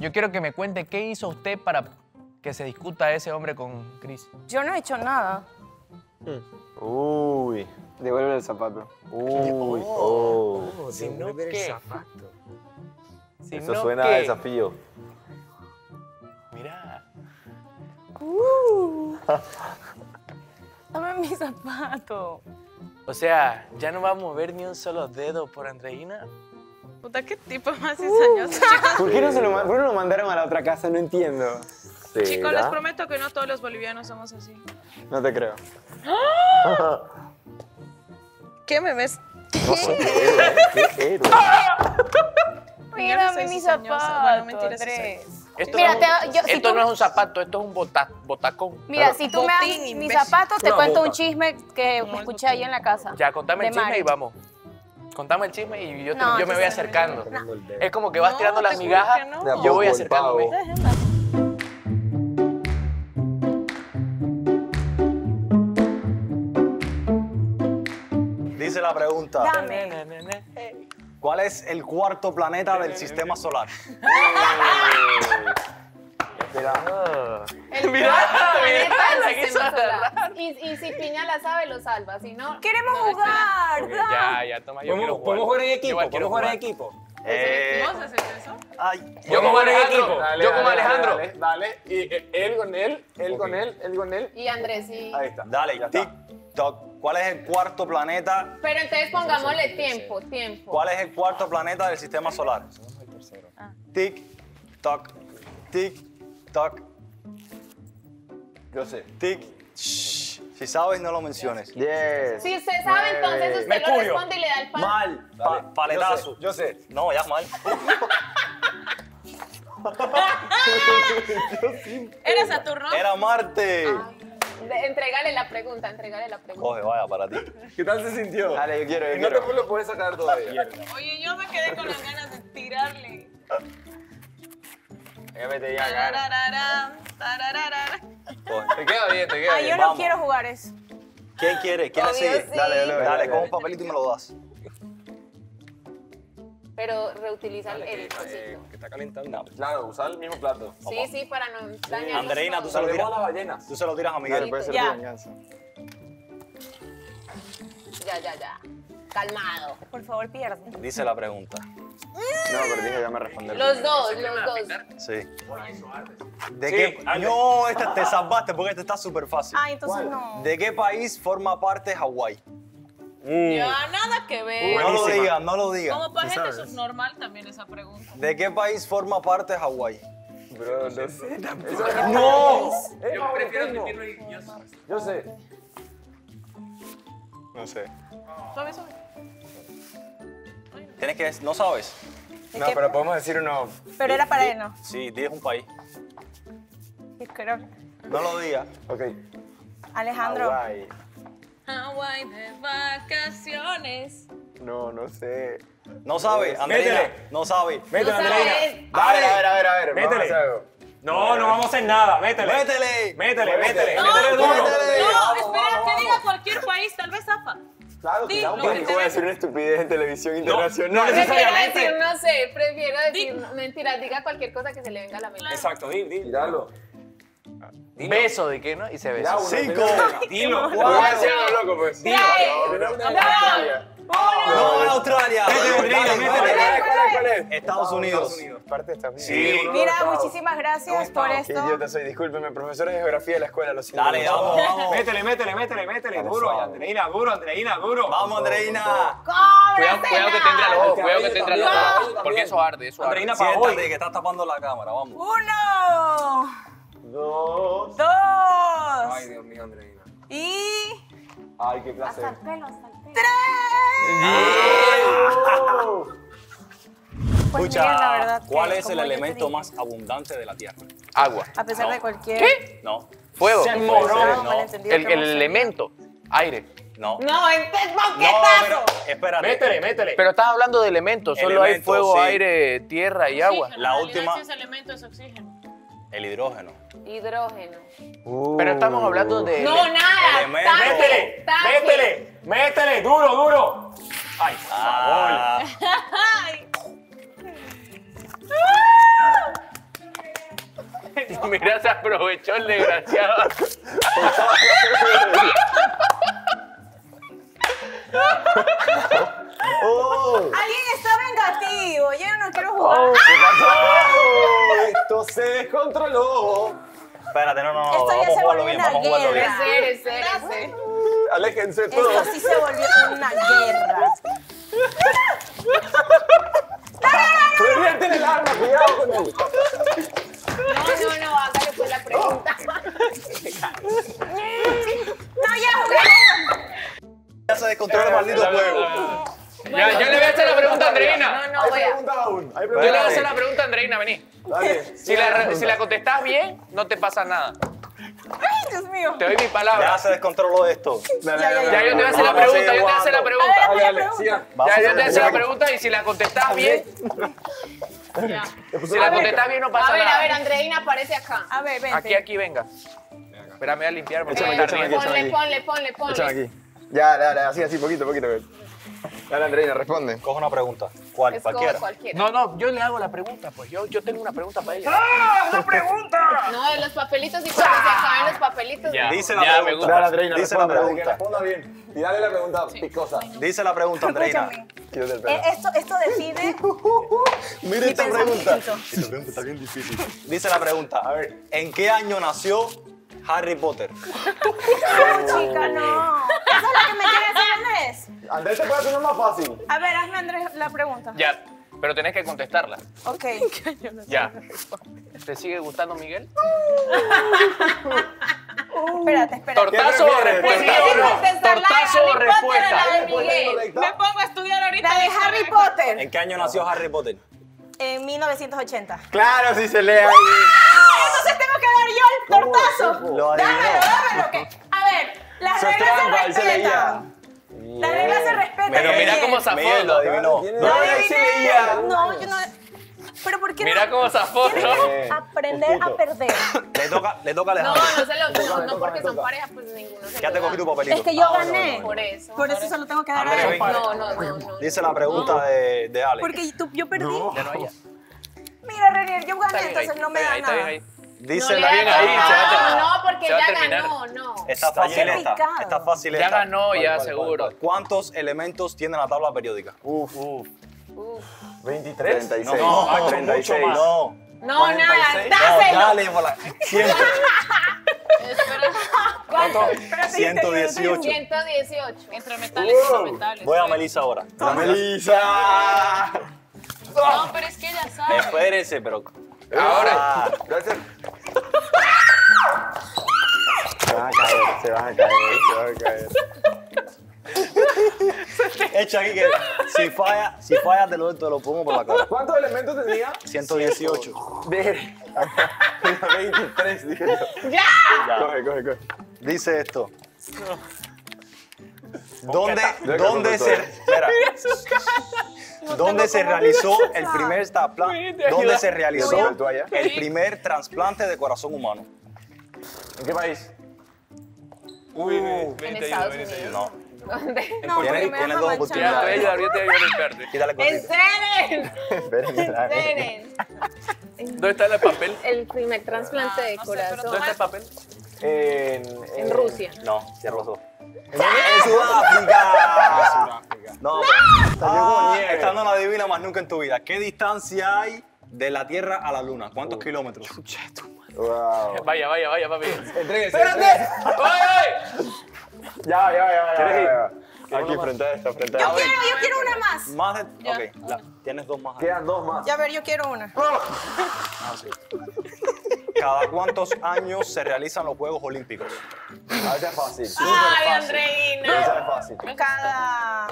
Yo quiero que me cuente qué hizo usted para que se discuta ese hombre con Chris. Yo no he hecho nada. Uy. Devuelve el zapato. Uy. Oh. Si no, el ¿qué? zapato. Si Eso no, suena a desafío. Mira. Dame mi zapato. O sea, ya no va a mover ni un solo dedo por Andreina. Puta, qué tipo más cizañoso, chicos. ¿Por qué no, se lo, por qué no lo mandaron a la otra casa? No entiendo. Chicos, les prometo que no todos los bolivianos somos así. No te creo. ¿Qué me ves? ¿Qué héroe? Oye, Ya no dame soy mi cizañosa. zapato, Bueno, mentira, sí Andrés. Esto, Mira, no, te es un- yo- si esto tú- no es un zapato, esto es un bota- botacón. Mira, si tú me das Botín, mi imbécil. zapato, te cuento bota. un chisme que escuché ahí en la casa. Ya, contame el chisme Mari. y vamos. Contame el chisme y yo, te- No, yo me voy acercando. Es como que vas No, tirando las migajas y yo voy acercándome. Dice la pregunta, Dame. ¿cuál es el cuarto planeta del sistema solar? El Mira, mira, la. Y, y si Piña la sabe, lo salva. Si no, Queremos jugar. Ya, toma, yo quiero ¿Podemos, podemos jugar en equipo? ¿Podemos jugar en equipo? Eh, ¿Vos haces eso? ay, Yo como Alejandro, Dale, yo dale, como dale, Alejandro. Dale, dale. Y eh, él con él, él con él, él con él. y Andrés sí. Ahí está. dale, Ya está. TikTok. ¿Cuál es el cuarto planeta? Pero entonces pongámosle tiempo, tiempo. ¿Cuál es el cuarto planeta del sistema solar? Tic, toc, tic, toc, Yo sé. tic. Si sabes, no lo menciones. Yes. Si usted sabe, entonces usted lo Mercurio. responde y le da el palo. Mal, pa- paletazo. Yo sé. No, ya mal. ¿Era Saturno? Era Marte. De- Entrégale la pregunta, entrégale la pregunta. Coge, vaya, para ti. ¿Qué tal se sintió? Dale, yo quiero, yo Y no quiero. te lo puedes sacar todavía. Oye, yo me quedé con las ganas de tirarle. Ya me tenía. Coge. Te queda bien, te queda Ay, yo bien. no vamos. quiero jugar eso. ¿Quién quiere? ¿Quién Obvio, sigue? sí. Dale, dale, Dale, dale, dale. con un papelito y me lo das. Pero reutiliza el, el Eh, cosito. que está calentando. Claro, usar el mismo plato. Sí, sí, para no dañar. Andreina, tú se lo Salvemos tiras. a las ballenas. Tú se lo tiras a Dale, Miguel. puede ser Ya. tu venganza. Ya, ya, ya. Calmado. Por favor, pierde. Dice la pregunta. No, pero dije, ya me respondieron. Los dos, los dos. Sí. ¿De qué? No, esta te salvaste porque esta está súper fácil. Ay, entonces no. ¿De qué país forma parte Hawái? Ya, nada que ver. No lo digas, no lo digas. Como para gente subnormal también esa pregunta. ¿De qué país forma parte Hawái? Bro, no sé. ¡No! Yo prefiero admitirlo y yo sé. Yo sé. No sé. Suave, suave. Tienes que... ¿No sabes? No, pero podemos decir uno. Pero era para él, ¿no? Sí, dices un país. Creo. No lo digas. Ok. Alejandro. Hawái. Hawái de vacaciones. No, no sé. No sabe, Andreina. Métele. No sabe. Métele, No Andreina. A ver, a ver, a ver, a ver. Vamos a Métele. hacer algo. No, no vamos a hacer nada. Métele. ¡Métele! Métele, métele. No, Métele duro. métele. No, espera, que diga cualquier país, tal vez zafa. Claro, Voy a ven. decir una estupidez en televisión No, internacional. no Prefiero necesariamente. decir, no sé, prefiero decir mentiras, diga cualquier cosa que se le venga a la mente. Exacto, di, di. Tiralo. Beso de qué, ¿no? Y se besa. Cinco. Dilo. Pues. Tenemos una dos, Australia. No, Australia. Métele, Andreina, Dale, métele. dale. ¿Cuál es? ¿Cuál es? ¿Cuál es? Estados Unidos. Parte de Estados Unidos. Sí. Mira, muchísimas gracias por Qué esto. idiota soy. Discúlpeme, profesor de geografía de la escuela, lo siento. Dale, vamos, vamos. Métele, métele, métele, métele. Duro, Andreina, duro, Andreina, duro. Vamos, Andreina. Cuidado, cuidado que te entre a los ojos, cuidado que te entre a los ojos. Porque eso arde, eso arde. Andreina para hoy. que estás tapando la cámara, vamos. Uno, Dos. dos Ay, Dios mío, Andreina. y Ay, qué placer. hasta el pelo, hasta el pelo. pues Escucha, miren, la verdad. que, ¿cuál es como el yo elemento dije, más abundante de la Tierra? Agua. A pesar No. de cualquier. No, Fuego. Se moró. No, malentendido El, que el hemos elemento. Aire. no. No, entonces, No, boquetazo. pero espérate. Métele, métele. Pero estás hablando de elementos. Solo hay Elementos, fuego, sí. aire, tierra y agua. Oxígeno, La en realidad, última- si ese elemento es oxígeno. El hidrógeno. Hidrógeno. Pero estamos hablando de. No, nada. Elemento. taque, Métele, métele, métele, duro, duro. Ay, por favor. Ah, mira, se aprovechó el desgraciado. Alguien está vengativo. Yo no quiero jugar. Esto se descontroló. Espérate, no, no, no. Esto Vamos a jugarlo bien, vamos a jugarlo bien. guerra. Ser, ser. Aléjense todos. Esto sí se volvió una guerra. Pero ya tiene el arma, cuidado con él. No, no, no, hágale pues la pregunta. No, ya jugué. Ya se descontrola el maldito juego. Ya, yo le voy a hacer la pregunta a Andreina. No, no, Hay vea. pregunta aún. Hay Yo le voy a hacer la pregunta a Andreina, vení. Dale. Si la, si la contestas bien, no te pasa nada. Ay, Dios mío. Te doy mi palabra. Ya se descontroló esto. Dale, Ya, ya, dale, Ya yo te voy a hacer la a pregunta, yo te voy a hacer la pregunta. Dale, dale, Ya a yo te voy a hacer la pregunta y si la contestas bien, Ya. si la contestas bien no pasa A ver, a ver, nada. Andreina, aparece acá. A ver, vente. Aquí, aquí, venga. Espérame a limpiar porque me está aquí, riendo. échame Ponle, ponle, ponle, Échame ponle. aquí. Ya, dale, así, así, poquito, poquito. Dale, Andreina, responde. Coge una pregunta. ¿Cuál? Cualquiera. cualquiera. No, no, yo le hago la pregunta, pues yo, yo tengo una pregunta para ella. No, de los papelitos y cuando se acaben los papelitos. Ya. Dice la Ya, me pregunta. gusta. Dale, Andreina, Dice la pregunta. que responda bien. Y dale la pregunta picosa. Dice la pregunta, Andreina. Eh. Esto, esto define Mira mi esta pregunta. Esta pregunta está bien difícil. Dice la pregunta. A ver, ¿en qué año nació Harry Potter? Chica, no. ¿Esa es la que me quiere hacer Andrés? Andrés te puede hacer una más fácil. A ver, hazme Andrés la pregunta. Ya, pero tenés que contestarla. Ok. Ya. ¿Te sigue gustando Miguel? Espérate, espérate. ¿Tortazo o respuesta ¿Tortazo o respuesta? la de Miguel. Me pongo a estudiar ahorita. La de Harry Potter. ¿En qué año nació Harry Potter? En 1980. Claro, si se lee ahí. Entonces tengo que dar yo el tortazo. Dámelo, dámelo. Las reglas se respetan. Las reglas se respetan. Pero mira cómo zafó. Miguel lo adivinó. No No. No, yo no. Pero ¿por qué Mira no? cómo zafó, ¿no? que aprender a perder. Le toca, le toca a No, Alejandro. no se lo, no, no porque son parejas, pues ninguno se Ya te cogí tu papelito. Es que yo gané. Por eso. Por eso se lo tengo que dar a él. No, no, no, no. Dice la pregunta de, de Ale. Porque tú- yo perdí. Mira, Renier, yo gané, entonces no me da nada. Ahí. Dice no, la le bien ahí, se va a terminar. no, porque Se va a ya terminar. ganó, no. Está fácil esta. complicado. Está fácil Ya esta. ganó, ya seguro. ¿Cuántos elementos tiene la tabla periódica? Uf, Uf. 23. 36. No, Ah, mucho 36. más. No. No, nada, No, dáselo. dale, por la... Siempre. ¿Cuánto? 118. 118. Entre metales y no metales. Voy a Melissa ahora. La Melissa. No, pero es que ella sabe. Espérense, pero. Ahora. Ah, Gracias. Se van a caer, se van a caer, se van a caer. echa aquí que si falla, si falla te lo, te lo pongo por la cara. ¿Cuántos elementos tenía? 118. 23, dije yo. ¡Ya! Coge, coge, coge. Dice esto. ¿Dónde, Deja dónde su se, espera, ¿dónde se realizó el primer trasplante? ¿Dónde se realizó el primer trasplante de corazón humano? ¿En qué país? En Estados Unidos. No. ¿Dónde? No, Tienes, me tienes dos oportunidades. Quítale la- ¡Esperen! ¿Dónde está el papel? El primer trasplante de no sé, pero corazón ¿Dónde está el papel? En, en Rusia. No, cierra los ojos. ¿En, en Sudáfrica. No, como ah, nieve. estando no adivina más nunca en tu vida. ¿Qué distancia hay de la Tierra a la Luna? ¿Cuántos kilómetros? Wow. Vaya, vaya, vaya, papi. Entréguese. ¡Espérate! ¡Oye! Ya, ya, ya, ya. ¿Quieres ya, ya. Aquí, frente a esta, frente a Yo esta. quiero, yo quiero una más. Más de. Ok, la- tienes dos más. ahí. Quedan dos más. Ya ver, yo quiero una. ¿Cada cuántos años se realizan los Juegos Olímpicos? A veces es fácil. ¡Ay, Andreina! Esa es fácil. Cada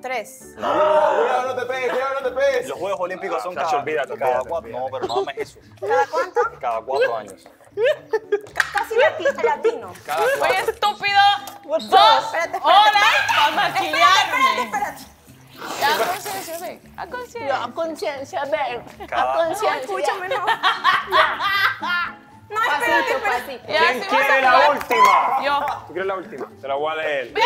tres. Cuidado, no te pegues, cuidado, no te pegues. Los Juegos Olímpicos son cada, olvídate, cada cuatro. No, pero no mames eso. ¿Cada cuánto? Cada cuatro años. Casi lati- latino. Cada Oye, estúpido. Dos Espérate, espérate. horas para Espérate, maquillarme. espérate. Ya, conciencia, sí. A conciencia. A conciencia. Cada- A conciencia. Escúchame, no. No, espérate, espérate. Ya, ¿Quién a quiere la última? Yo. ¿Tú quieres la última? Te la voy a leer. Sí,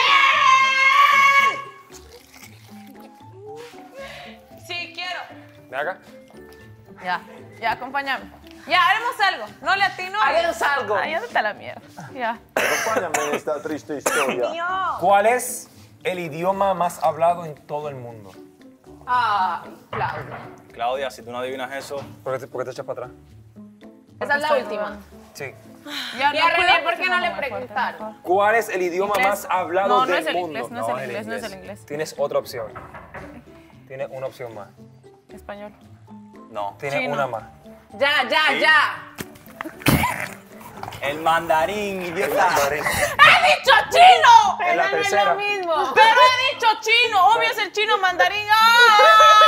Ven acá. Ya, ya, acompáñame. Ya, haremos algo. No le atino. Haremos algo. Ay, está la mierda. Ya. Acompáñame en esta triste historia. Mío. ¿Cuál es el idioma más hablado en todo el mundo? Ay, Claudia. Claudia, si tú no adivinas eso, ¿Por qué te, por qué te echas para atrás? Esa es la última. Sí. Ya, Y a René, ¿por qué no le preguntaron? ¿Cuál es el idioma Inglés. más hablado No, no del es el mundo? inglés, no es el inglés, no es el inglés. Tienes otra opción. Tienes una opción más. Español. no. Chino. una más. Ya, ya, Sí. ya. El mandarín, idiota. ¡He dicho chino! Pero no es lo mismo. Pero he dicho chino. Obvio es el chino mandarín. ¡Ah!